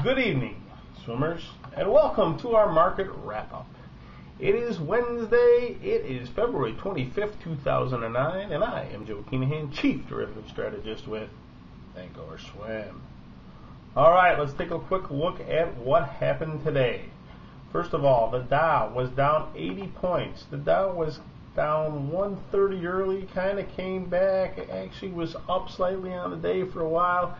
Good evening, swimmers, and welcome to our market wrap up. It is Wednesday, it is February 25th, 2009, and I am Joe Kinahan, Chief Derivative Strategist with Thinkorswim. Alright, let's take a quick look at what happened today. First of all, the Dow was down 80 points. The Dow was down 130 early, kind of came back, actually was up slightly on the day for a while,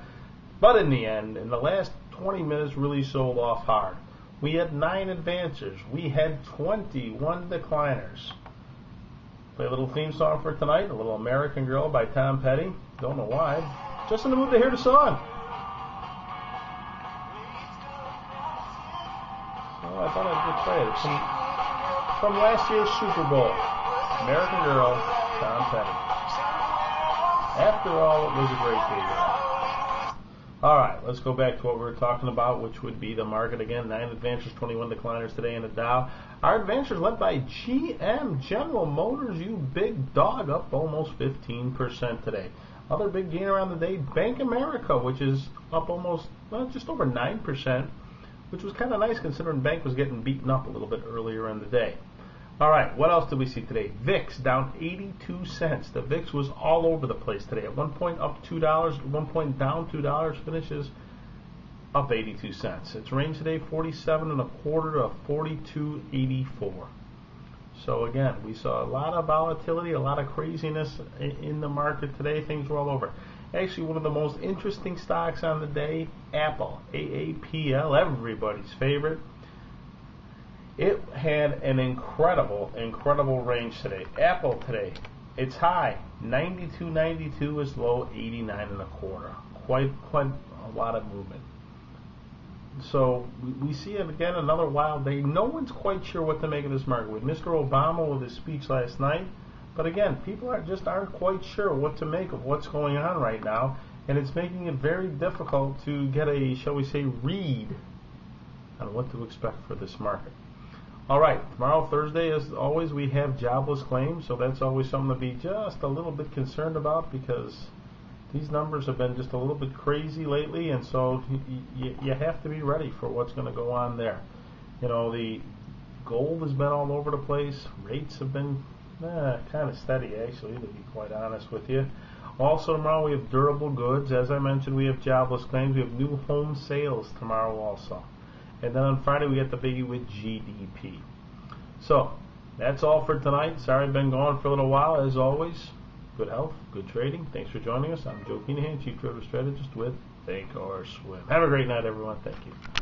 but in the end, in the last 20 minutes, really sold off hard. We had nine advancers. We had 21 decliners. Play a little theme song for tonight, a little American Girl by Tom Petty. Don't know why. Just in the mood to hear the song. Oh, I thought I'd play it. From, from last year's Super Bowl. American Girl, Tom Petty. After all, it was a great day. All right, let's go back to what we were talking about, which would be the market again. Nine advancers, 21 decliners today in the Dow. Our advancers led by GM, General Motors, you big dog, up almost 15% today. Other big gain around the day, Bank America, which is up almost, well, just over 9%, which was kind of nice considering Bank was getting beaten up a little bit earlier in the day. All right, what else did we see today? VIX down 82 cents. The VIX was all over the place today. At one point up two dollars, at one point down two dollars, finishes up 82 cents. Its range today 47 and a quarter to 42.84. So again, we saw a lot of volatility, a lot of craziness in the market today. Things were all over. Actually, one of the most interesting stocks on the day, Apple, AAPL, everybody's favorite it had an incredible, incredible range today. Apple today, it's high 92.92 is low 89 and a quarter. Quite, quite a lot of movement. So we see it again another wild day. No one's quite sure what to make of this market. With Mr. Obama with his speech last night, but again, people are just aren't quite sure what to make of what's going on right now, and it's making it very difficult to get a, shall we say, read on what to expect for this market. All right, tomorrow, Thursday, as always, we have jobless claims, so that's always something to be just a little bit concerned about because these numbers have been just a little bit crazy lately, and so you, you have to be ready for what's going to go on there. You know, the gold has been all over the place. Rates have been eh, kind of steady, actually, to be quite honest with you. Also, tomorrow we have durable goods. As I mentioned, we have jobless claims. We have new home sales tomorrow also. And then on Friday, we get the biggie with GDP. So, that's all for tonight. Sorry I've been gone for a little while. As always, good health, good trading. Thanks for joining us. I'm Joe Kinahan, Chief Trader Strategist with Thinkorswim. Have a great night, everyone. Thank you.